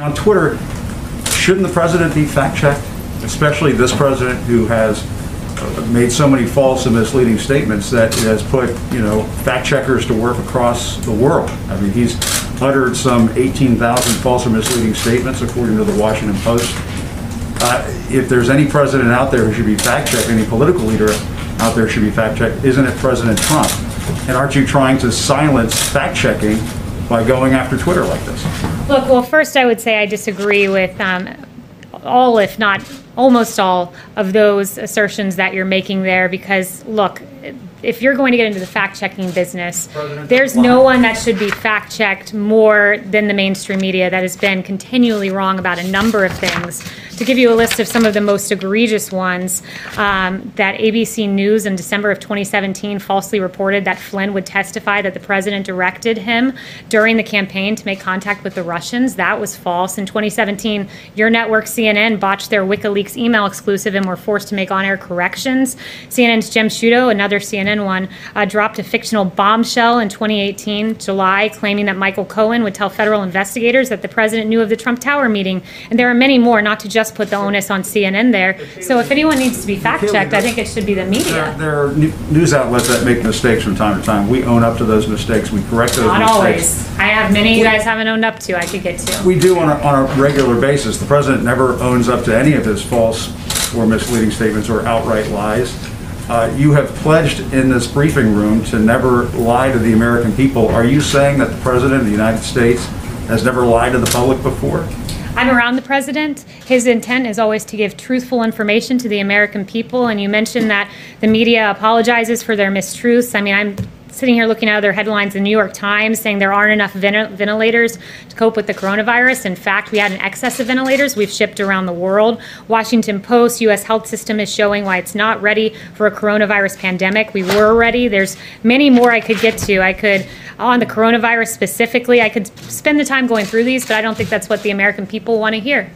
On Twitter, shouldn't the president be fact-checked? Especially this president who has uh, made so many false and misleading statements that has put, you know, fact-checkers to work across the world. I mean, he's uttered some 18,000 false or misleading statements according to the Washington Post. Uh, If there's any president out there who should be fact-checked, any political leader out there should be fact-checked, isn't it President Trump? And aren't you trying to silence fact-checking by going after Twitter like this? Look, well, first I would say I disagree with um, all, if not almost all, of those assertions that you're making there because, look, if you're going to get into the fact checking business, President there's no one that should be fact checked more than the mainstream media that has been continually wrong about a number of things. To give you a list of some of the most egregious ones, um, that ABC News in December of 2017 falsely reported that Flynn would testify that the president directed him during the campaign to make contact with the Russians. That was false. In 2017, your network CNN botched their WikiLeaks email exclusive and were forced to make on-air corrections. CNN's Jim Sciutto, another CNN one, uh, dropped a fictional bombshell in 2018, July, claiming that Michael Cohen would tell federal investigators that the president knew of the Trump Tower meeting. And there are many more, not to just put the onus on CNN there. So if anyone needs to be fact-checked, I think it should be the media. there are nu- news outlets that make mistakes from time to time. We own up to those mistakes, we correct those Not mistakes. always. I have many you guys haven't owned up to, I could get to. We do on a, on a regular basis. The president never owns up to any of his false or misleading statements or outright lies. Uh, You have pledged in this briefing room to never lie to the American people. Are you saying that the president of the United States has never lied to the public before? I'm around the president. His intent is always to give truthful information to the American people. And you mentioned that the media apologizes for their mistruths. I mean, I'm sitting here looking at other headlines in the New York Times saying there aren't enough ventilators to cope with the coronavirus. In fact, we had an excess of ventilators we've shipped around the world. Washington Post, U.S. health system is showing why it's not ready for a coronavirus pandemic. We were ready. There's many more I could get to. I could, on the coronavirus specifically, I could spend the time going through these, but I don't think that's what the American people want to hear.